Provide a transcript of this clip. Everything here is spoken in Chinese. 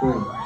对。